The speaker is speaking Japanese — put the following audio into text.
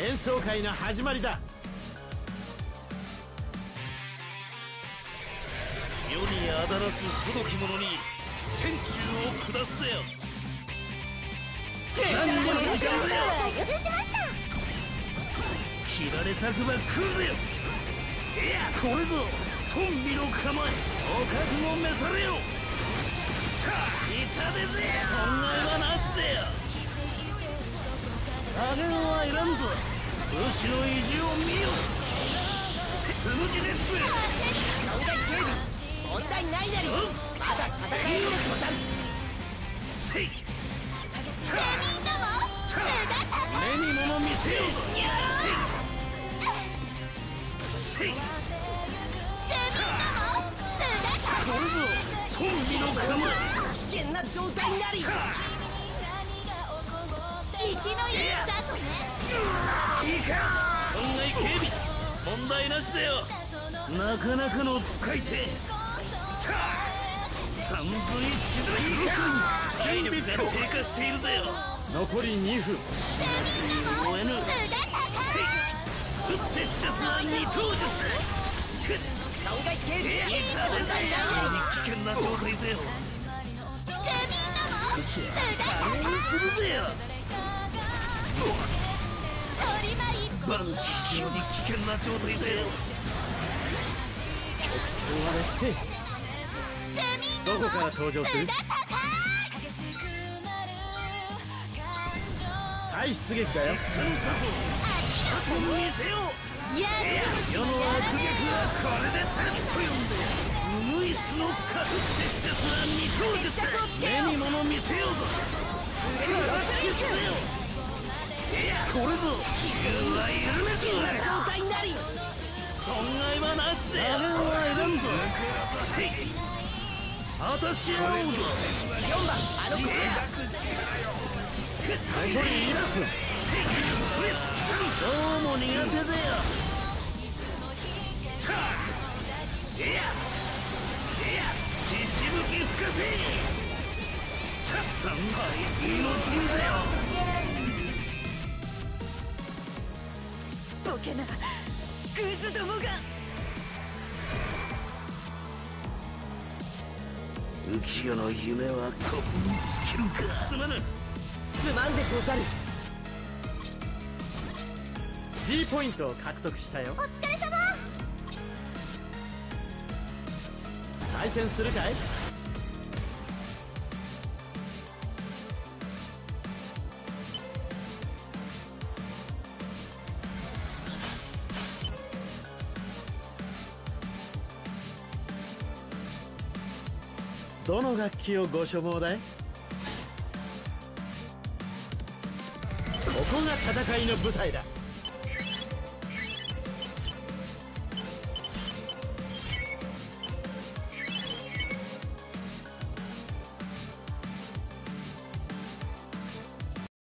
演奏会の始まりだ。世にあだなす不届き者に天誅を下すぜよ。何にもいかんぜよ学習しました切られたくば来るぜよ。いやこれぞトンビの構え。お覚悟召されよ。痛でぜ損害はなしぜよ。加減はいらんぞ武士の意地を見よつむじでつれ考え警備問題ないなりまだ戦えるでござるせい全員ども姿目に物見せよう。ぞせいせい全員ども姿これぞトンビの構え危険な状態なり生きのいい雑魚ねいいか損害警備問題なしだよ。なかなかの使い手。三分一度いか体力が低下しているぜよ。残り2分。追えぬ姿打って血すは二頭術損害警備いや痛でぜ危険な状態ぜよ。全員ども姿加減するぜよ。鳥間一個バン非常に危険な状態ぜよ曲調は劣勢どこから登場する再出撃だよ戦作法と見せよういや世の悪逆はこれで滝と呼んでウグイスの核鉄術は二頭術目に物見せようぞ。決せよいやこれぞ急は損害はなしぜ加減はいらんぞ。せい。果たし合おうぞ。4番あの子いや残り1分どうも苦手ぜよ。いやいや血しぶき吹かせ三杯水の陣ぜよ。ボケなグズどもが浮世の夢はここに尽きるかすまぬ。すまんでござる。G ポイントを獲得したよ。お疲れ様。再戦するかい？どの楽器をご所望だい？ここが戦いの舞台だ。